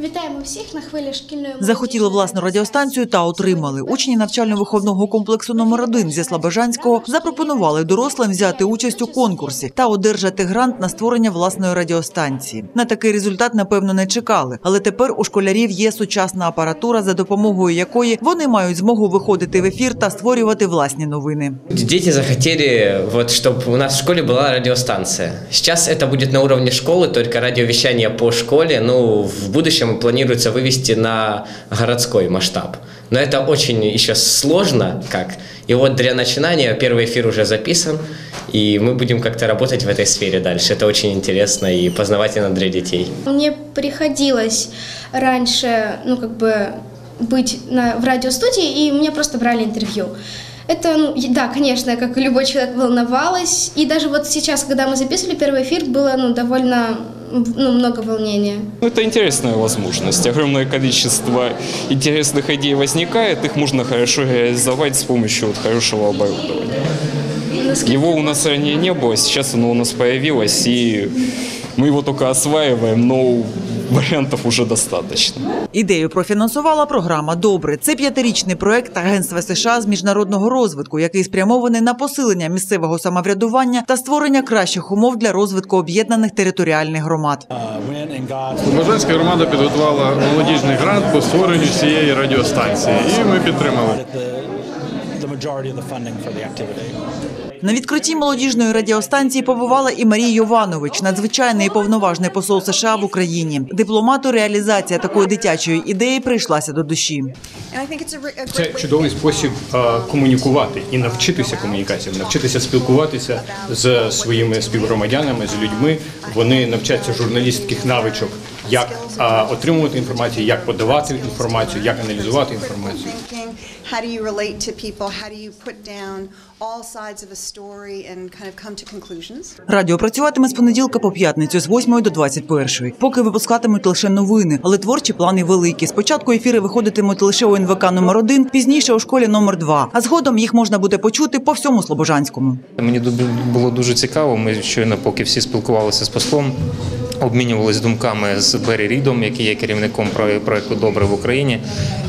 Вітаємо всіх на хвилі шкільної Захотіли власну радіостанцію та отримали. Учні навчально-виховного комплексу номер 1 зі Слобожанського запропонували дорослим взяти участь у конкурсі та одержати грант на створення власної радіостанції. На такий результат, напевно, не чекали. Але тепер у школярів є сучасна апаратура, за допомогою якої вони мають змогу виходити в ефір та створювати власні новини. Дети захотели, вот, чтобы у нас в школе была радиостанция. Сейчас это будет на уровне школы, только радиовещание по школе. Ну, в будущем планируется вывести на городской масштаб. Но это очень еще сложно, как. И вот для начинания первый эфир уже записан, и мы будем как-то работать в этой сфере дальше. Это очень интересно и познавательно для детей. Мне приходилось раньше, ну, как бы, быть на, в радиостудии, и меня просто брали интервью. Это, ну, да, конечно, как и любой человек, волновалась. И даже вот сейчас, когда мы записывали первый эфир, было, ну, довольно, ну, много волнения. Ну, Это интересная возможность. Огромное количество интересных идей возникает, их можно хорошо реализовать с помощью вот хорошего оборудования. Его у нас ранее не было, сейчас оно у нас появилось, и мы его только осваиваем, но вариантов уже достаточно. Ідею профінансувала програма Добре. Це п'ятирічний проект Агентства США з міжнародного розвитку, який спрямований на посилення місцевого самоврядування та створення кращих умов для розвитку об'єднаних територіальних громад. Слобожанська громада підготувала молодіжний грант по створенню цієї радіостанції, і ми підтримали. На відкритті молодіжної радіостанції побувала і Марія Йованович, надзвичайний і повноважний посол США в Україні. Дипломату реалізація такої дитячої ідеї прийшлася до душі. Це чудовий спосіб комунікувати і навчитися комунікаціям, навчитися спілкуватися з своїми співгромадянами, з людьми. Вони навчаться журналістських навичок, як отримувати інформацію, як подавати інформацію, як аналізувати інформацію. Thinking, how do you relate to people, how do you put down all sides of a story and kind of come to conclusions. Радіо працюватиме з понеділка по п'ятницю з 8 до 21. Поки випускатимуть лише новини, але творчі плани великі. Спочатку ефіри виходитимуть лише у НВК номер 1 пізніше у школі номер 2 А згодом їх можна буде почути по всьому Слобожанському. Мені було дуже цікаво. Ми щойно, поки всі спілкувалися з послом, обмінювалися думками з Беррі Рідом, який є керівником про- проекту Добре в Україні.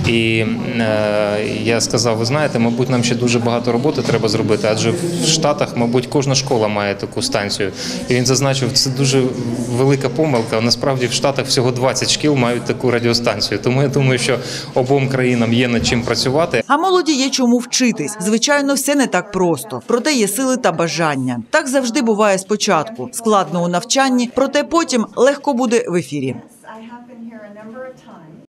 І е, я сказав: ви знаєте, мабуть, нам ще дуже багато роботи треба зробити, адже в Штатах, мабуть, кожна школа має таку станцію. І він зазначив, це дуже велика помилка. Насправді в Штатах всього 20 шкіл мають таку радіостанцію. Тому я думаю, що обом країнам є над чим працювати. А молоді є чому вчитись. Звичайно, все не так просто. Проте є сили та бажання. Так завжди буває спочатку. Складно у навчанні, проте потім легко буде в ефірі.